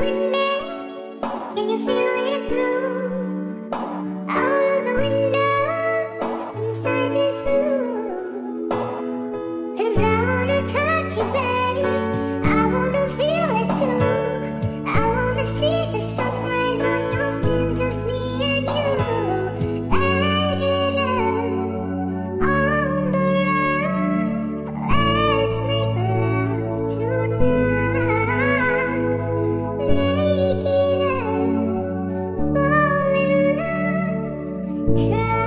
Bye. 天。